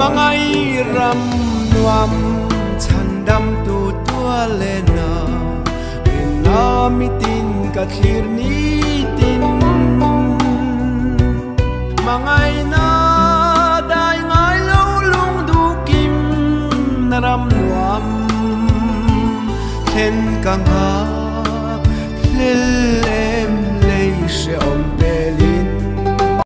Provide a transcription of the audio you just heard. มังไอรำนวมฉันดำตูตัวเลนาเลนามิตินกัดทีรนีตินมังไอนาได้ง่ายลูลุงดูกิมนรำนวมเข็นกังหา